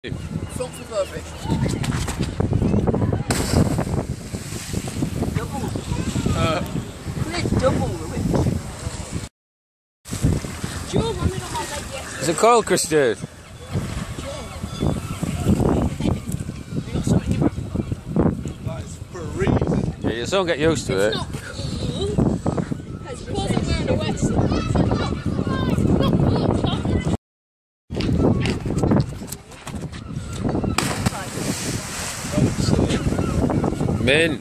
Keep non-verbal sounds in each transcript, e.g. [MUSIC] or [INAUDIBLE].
Front for Burberry. Double. Uh, Click double, Rich. Joe wanted on my leg yesterday. Is it cold, for a reason. Yeah, you still get used to it. Not cool. It's a. It's not It's not cool, stop. Min.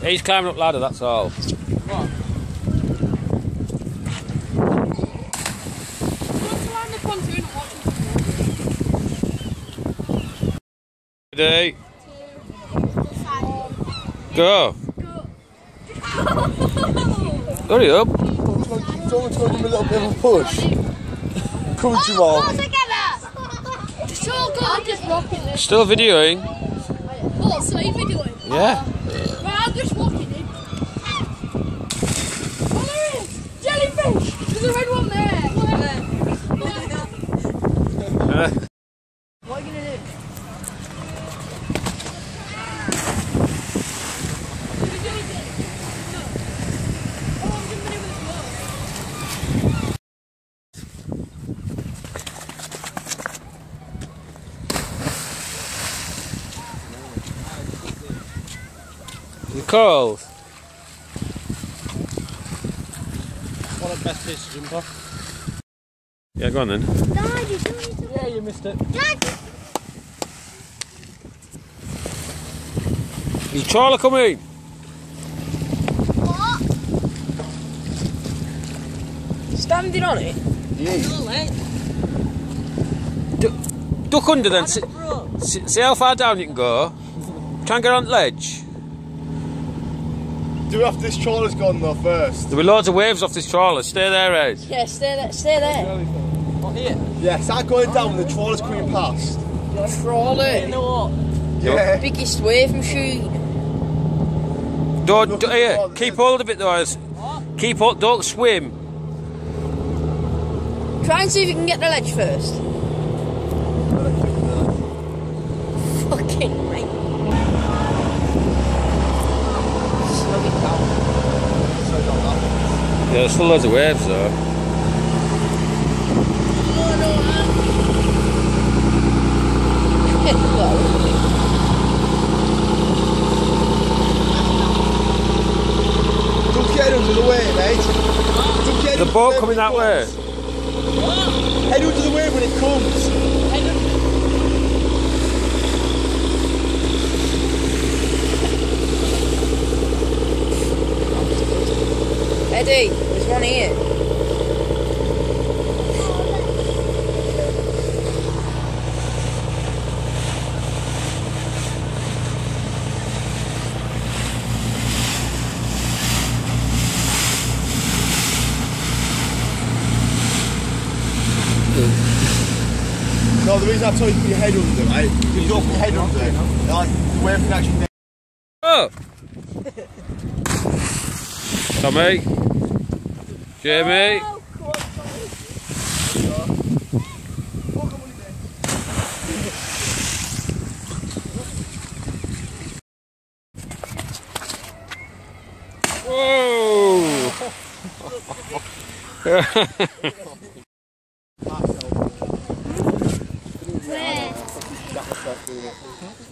He's climbing up ladder, that's all. What's around the pontoon Ready? Go. Hurry up. Someone's going to give me a little bit of a push. Come to all. It's all good, just rocking this. Still videoing? What, so you videoing? Yeah. Right, I'm just walking in. Oh, there is! Jellyfish! There's a red one there! [LAUGHS] Uh, are you gonna do? Should we do it then? No. Oh, I'm gonna do it with gloves. Is it cold? One of the best pieces of jumper. Yeah, go on then. Yeah, you missed it. Is Charlie coming? Standing on it? Yeah. Duck under then. See, see, see how far down you can go. Try and get on the ledge. Do after this trawler's gone though first. There'll be loads of waves off this trawler. Stay there, Ed. Yeah, stay there. Stay there. Yeah, start going down when the trawler's coming past. Trawler. You know what? Yeah. Biggest wave machine. Don't, do, at here, keep hold of it though. As, keep hold, don't swim. Try and see if you can get the ledge first. Uh, Fucking right. Slug it down. Yeah, there's still loads of waves though. Well, Don't get under the way, mate. Don't The under boat coming when that it way. comes. Head under the way when it comes. Eddie, there's one here. No, the reason I told you to put your head under, right? If you don't put your head under, like, the wave can actually Oh! [LAUGHS] Tommy. Jamie. Whoa!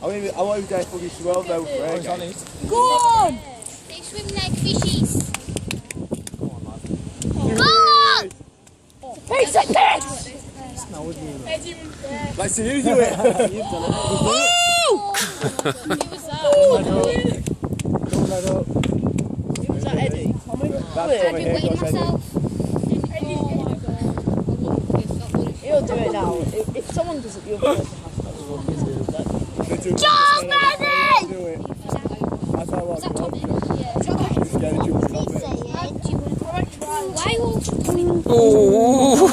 I mean, I won't go fucking swell though, Greg. Go on! They swim like fishies. Go on! Piece of this! Like, so you do it. Who was that? Was that Eddie? That's I've been waiting myself. He'll do it now. If, if someone does it, you'll be Charles Bradley! Do it. I thought, Was that well, Tommy? Yeah. scared of jumping off it. Why won't you? Oh.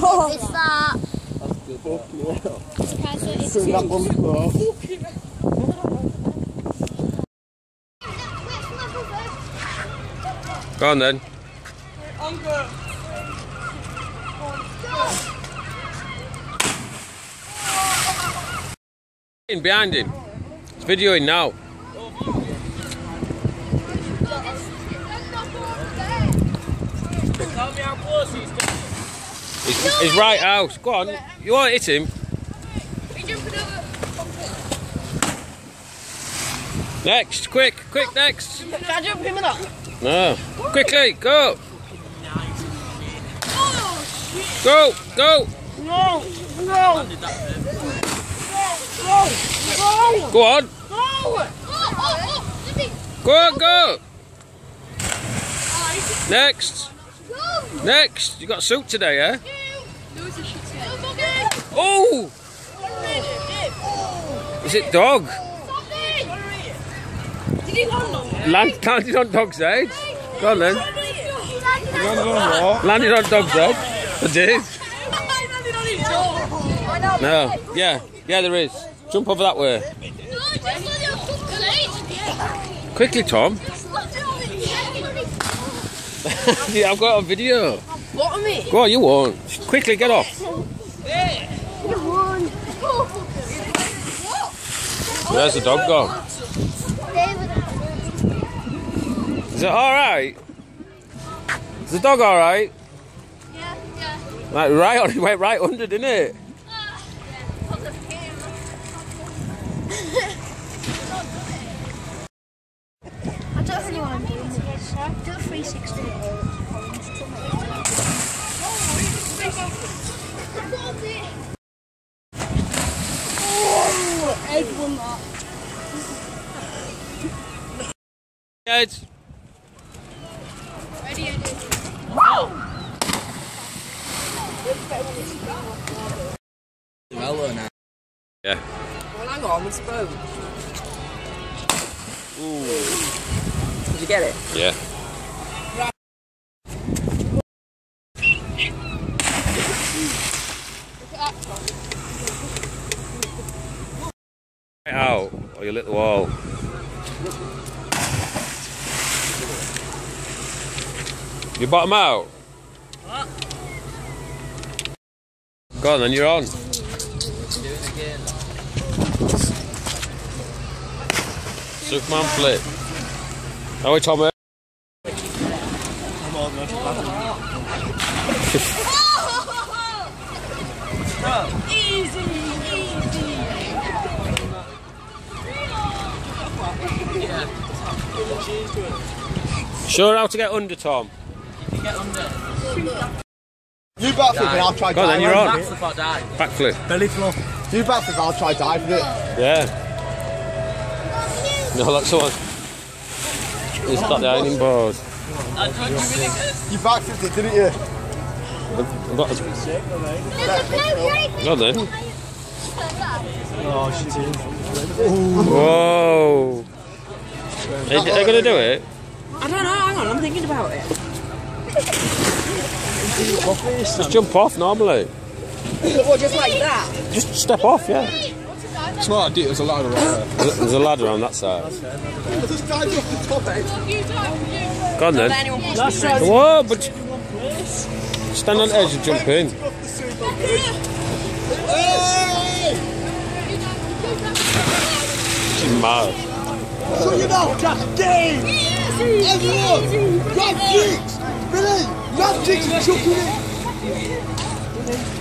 what is that? It's Go on then. Behind him. It's videoing now. He's to He's, right out. Go on. You won't hit him. Next, quick, quick, next. Can I jump him or not? No. Quickly, go. Go, go. No! No! No! Go on. No! Go on, go. Next. Next. You got a suit today, eh? Oh! Is it dog? Land on landed on dog's head. Go on then. Landed on? Dog's head. I did. I [LAUGHS] landed on his jaw. No. Yeah. Yeah, there is. Jump over that way. Quickly, Tom. [LAUGHS] yeah, I've got a video. What on me? Go on, you won't. Quickly, get off. Where's the dog gone? Is it alright? Is the dog alright? Yeah, yeah. Like, right on, [LAUGHS] it went right under, didn't it? Ed. Yeah. Well, hang on, we spoke. Did you get it? Yeah. Out, or you lit the wall. You bottom out? Go on then, you're on. Superman flip. How are Tom? Show her how to get under, Tom. You backflip and I'll try Go on then, dive. you're on. Backflip or die. Backflip. Belly flop. You backflip and I'll try dive with it. Yeah. No, that's the one. He's got the ironing board. You backflipped it, didn't you? I've got a... Go on then. Oh, shit. Whoa. Are you, are you going to do it? I don't know, hang on, I'm thinking about it. Just jump off normally. What, just like that? Just step off, yeah. Smart, dude. There's a ladder right there. There's there's a ladder on that side. Just dive off the top edge. Go on then. Anyone wants to Whoa, but stand on the edge and jump in. She's mad. Shut your mouth, Jack. Game. Everyone, grab jigs. Billy, grab jigs and chuck it in.